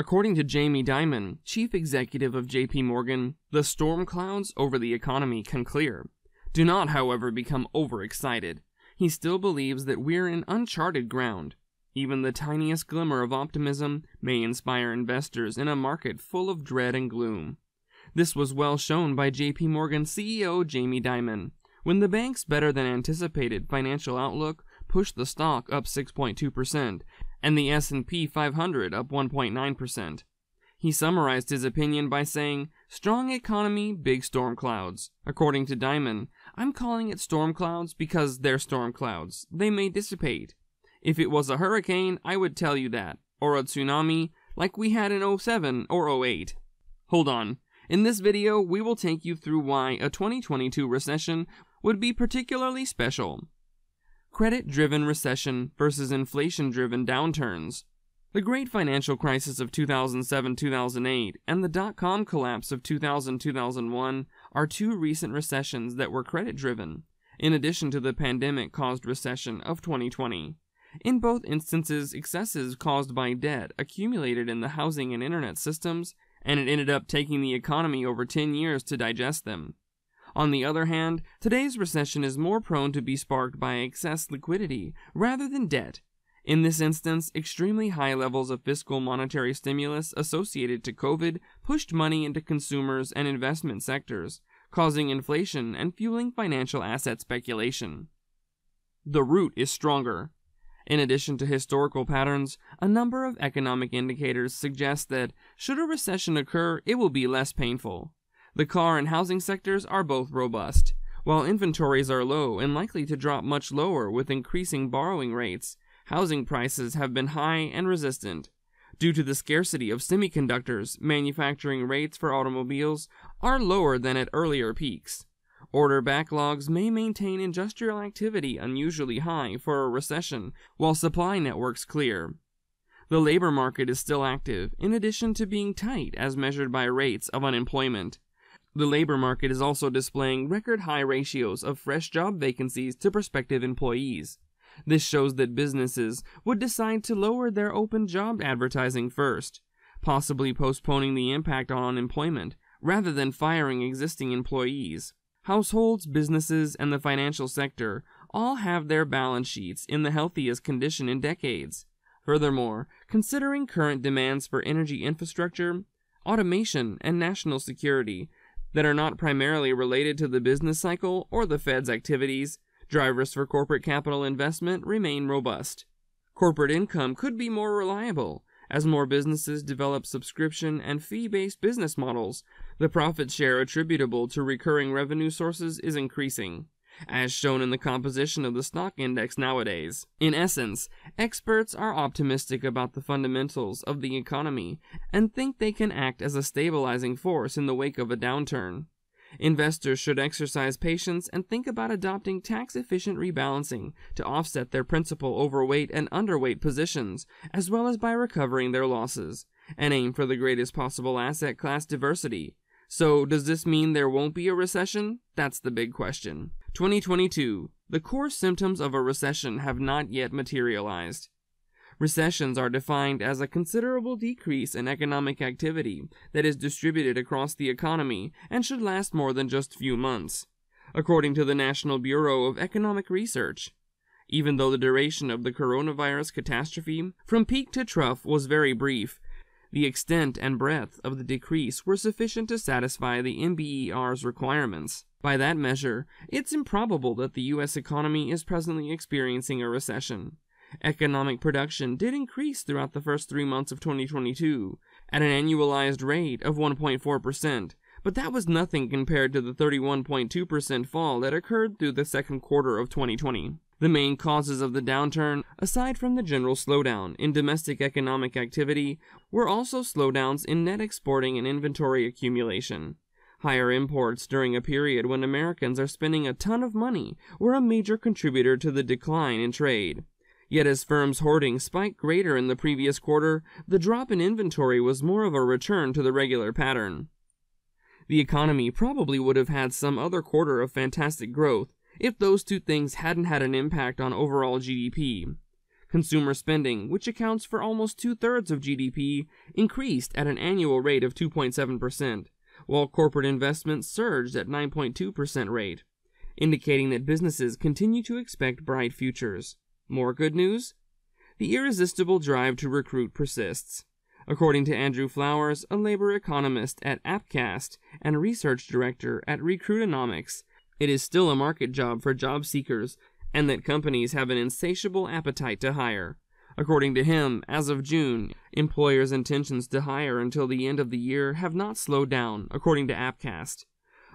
According to Jamie Dimon, chief executive of JP Morgan, the storm clouds over the economy can clear. Do not, however, become overexcited. He still believes that we're in uncharted ground. Even the tiniest glimmer of optimism may inspire investors in a market full of dread and gloom. This was well shown by JP Morgan CEO Jamie Dimon, when the bank's better than anticipated financial outlook pushed the stock up 6.2% and the S&P 500 up 1.9%. He summarized his opinion by saying, "Strong economy, big storm clouds." According to Dimon, "I'm calling it storm clouds because they're storm clouds. They may dissipate. If it was a hurricane, I would tell you that, or a tsunami like we had in 07 or 08." Hold on. In this video, we will take you through why a 2022 recession would be particularly special. Credit driven recession versus inflation driven downturns. The great financial crisis of 2007 2008 and the dot com collapse of 2000 2001 are two recent recessions that were credit driven, in addition to the pandemic caused recession of 2020. In both instances, excesses caused by debt accumulated in the housing and internet systems, and it ended up taking the economy over 10 years to digest them. On the other hand, today's recession is more prone to be sparked by excess liquidity rather than debt. In this instance, extremely high levels of fiscal monetary stimulus associated to COVID pushed money into consumers and investment sectors, causing inflation and fueling financial asset speculation. The root is stronger. In addition to historical patterns, a number of economic indicators suggest that, should a recession occur, it will be less painful. The car and housing sectors are both robust, while inventories are low and likely to drop much lower with increasing borrowing rates. Housing prices have been high and resistant. Due to the scarcity of semiconductors, manufacturing rates for automobiles are lower than at earlier peaks. Order backlogs may maintain industrial activity unusually high for a recession while supply networks clear. The labor market is still active, in addition to being tight as measured by rates of unemployment. The labor market is also displaying record high ratios of fresh job vacancies to prospective employees. This shows that businesses would decide to lower their open job advertising first, possibly postponing the impact on unemployment rather than firing existing employees. Households, businesses, and the financial sector all have their balance sheets in the healthiest condition in decades. Furthermore, considering current demands for energy infrastructure, automation, and national security that are not primarily related to the business cycle or the Fed's activities, drivers for corporate capital investment remain robust. Corporate income could be more reliable, as more businesses develop subscription and fee based business models, the profit share attributable to recurring revenue sources is increasing, as shown in the composition of the stock index nowadays. In essence, experts are optimistic about the fundamentals of the economy and think they can act as a stabilizing force in the wake of a downturn. Investors should exercise patience and think about adopting tax efficient rebalancing to offset their principal overweight and underweight positions, as well as by recovering their losses, and aim for the greatest possible asset class diversity. So, does this mean there won't be a recession? That's the big question. 2022. The core symptoms of a recession have not yet materialized. Recessions are defined as a considerable decrease in economic activity that is distributed across the economy and should last more than just a few months, according to the National Bureau of Economic Research. Even though the duration of the coronavirus catastrophe from peak to trough was very brief, the extent and breadth of the decrease were sufficient to satisfy the NBER's requirements. By that measure, it's improbable that the U.S. economy is presently experiencing a recession. Economic production did increase throughout the first three months of 2022 at an annualized rate of 1.4%, but that was nothing compared to the 31.2% fall that occurred through the second quarter of 2020. The main causes of the downturn, aside from the general slowdown in domestic economic activity, were also slowdowns in net exporting and inventory accumulation. Higher imports during a period when Americans are spending a ton of money were a major contributor to the decline in trade. Yet as firms' hoarding spiked greater in the previous quarter, the drop in inventory was more of a return to the regular pattern. The economy probably would have had some other quarter of fantastic growth if those two things hadn't had an impact on overall GDP. Consumer spending, which accounts for almost two thirds of GDP, increased at an annual rate of 2.7%, while corporate investment surged at 9.2% rate, indicating that businesses continue to expect bright futures. More good news? The irresistible drive to recruit persists. According to Andrew Flowers, a labor economist at Appcast and research director at Recruitonomics, it is still a market job for job seekers and that companies have an insatiable appetite to hire. According to him, as of June, employers' intentions to hire until the end of the year have not slowed down, according to Appcast,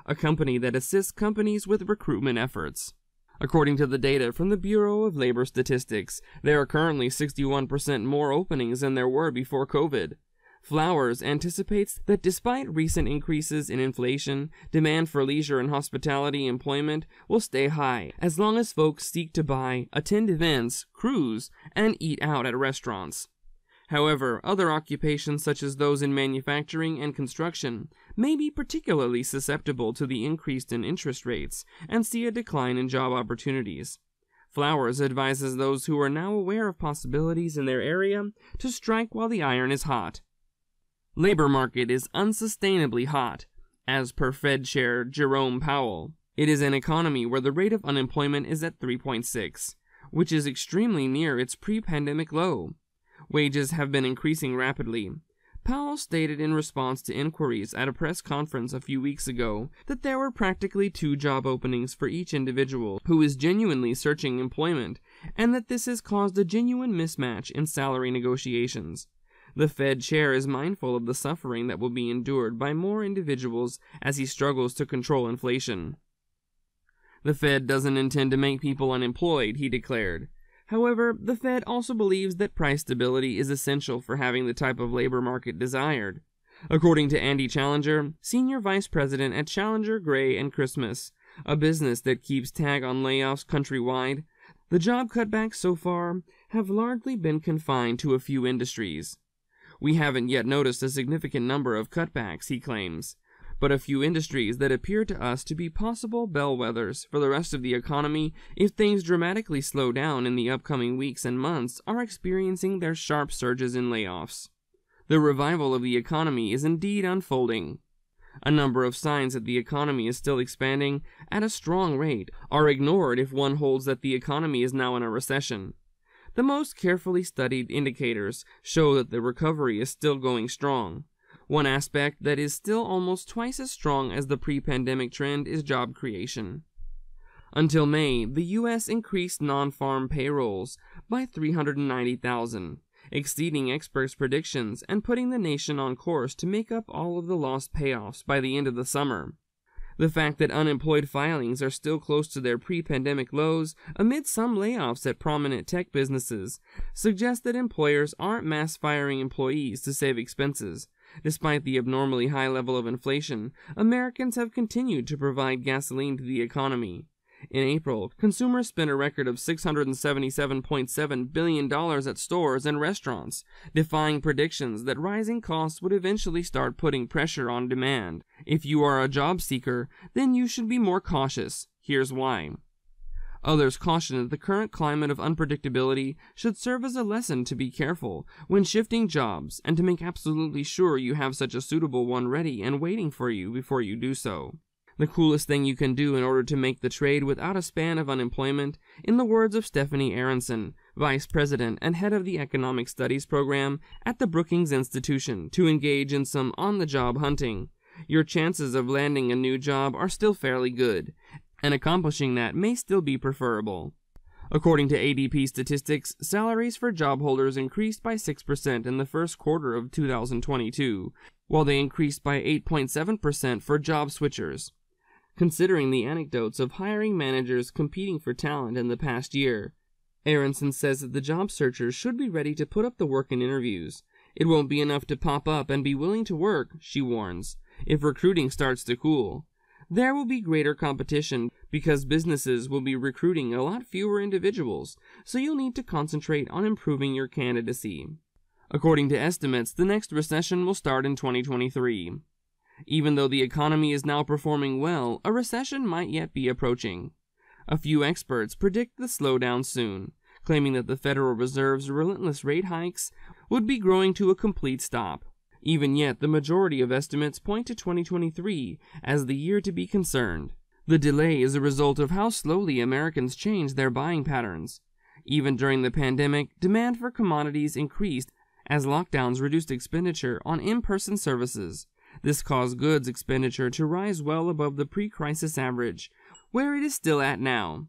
a company that assists companies with recruitment efforts. According to the data from the Bureau of Labor Statistics, there are currently 61% more openings than there were before COVID. Flowers anticipates that despite recent increases in inflation, demand for leisure and hospitality employment will stay high as long as folks seek to buy, attend events, cruise, and eat out at restaurants. However, other occupations such as those in manufacturing and construction may be particularly susceptible to the increase in interest rates and see a decline in job opportunities. Flowers advises those who are now aware of possibilities in their area to strike while the iron is hot. Labor market is unsustainably hot, as per Fed Chair Jerome Powell. It is an economy where the rate of unemployment is at 3.6, which is extremely near its pre-pandemic low. Wages have been increasing rapidly. Powell stated in response to inquiries at a press conference a few weeks ago that there were practically two job openings for each individual who is genuinely searching employment, and that this has caused a genuine mismatch in salary negotiations. The Fed chair is mindful of the suffering that will be endured by more individuals as he struggles to control inflation. The Fed doesn't intend to make people unemployed, he declared. However, the Fed also believes that price stability is essential for having the type of labor market desired. According to Andy Challenger, senior vice president at Challenger, Gray and Christmas, a business that keeps tag on layoffs countrywide, the job cutbacks so far have largely been confined to a few industries. We haven't yet noticed a significant number of cutbacks, he claims, but a few industries that appear to us to be possible bellwethers for the rest of the economy if things dramatically slow down in the upcoming weeks and months are experiencing their sharp surges in layoffs. The revival of the economy is indeed unfolding. A number of signs that the economy is still expanding at a strong rate are ignored if one holds that the economy is now in a recession. The most carefully studied indicators show that the recovery is still going strong. One aspect that is still almost twice as strong as the pre pandemic trend is job creation. Until May, the U.S. increased non farm payrolls by 390,000, exceeding experts' predictions and putting the nation on course to make up all of the lost payoffs by the end of the summer. The fact that unemployed filings are still close to their pre pandemic lows amid some layoffs at prominent tech businesses suggests that employers aren't mass firing employees to save expenses. Despite the abnormally high level of inflation, Americans have continued to provide gasoline to the economy. In April, consumers spent a record of $677.7 billion at stores and restaurants, defying predictions that rising costs would eventually start putting pressure on demand. If you are a job seeker, then you should be more cautious. Here's why. Others caution that the current climate of unpredictability should serve as a lesson to be careful when shifting jobs and to make absolutely sure you have such a suitable one ready and waiting for you before you do so the coolest thing you can do in order to make the trade without a span of unemployment, in the words of Stephanie Aronson, Vice President and head of the Economic Studies program at the Brookings Institution, to engage in some on the job hunting. Your chances of landing a new job are still fairly good, and accomplishing that may still be preferable. According to ADP statistics, salaries for job holders increased by 6% in the first quarter of 2022, while they increased by 8.7% for job switchers. Considering the anecdotes of hiring managers competing for talent in the past year, Aronson says that the job searchers should be ready to put up the work in interviews. It won't be enough to pop up and be willing to work, she warns, if recruiting starts to cool. There will be greater competition because businesses will be recruiting a lot fewer individuals, so you'll need to concentrate on improving your candidacy. According to estimates, the next recession will start in 2023. Even though the economy is now performing well, a recession might yet be approaching. A few experts predict the slowdown soon, claiming that the Federal Reserve's relentless rate hikes would be growing to a complete stop. Even yet, the majority of estimates point to 2023 as the year to be concerned. The delay is a result of how slowly Americans change their buying patterns. Even during the pandemic, demand for commodities increased as lockdowns reduced expenditure on in person services. This caused goods expenditure to rise well above the pre crisis average, where it is still at now.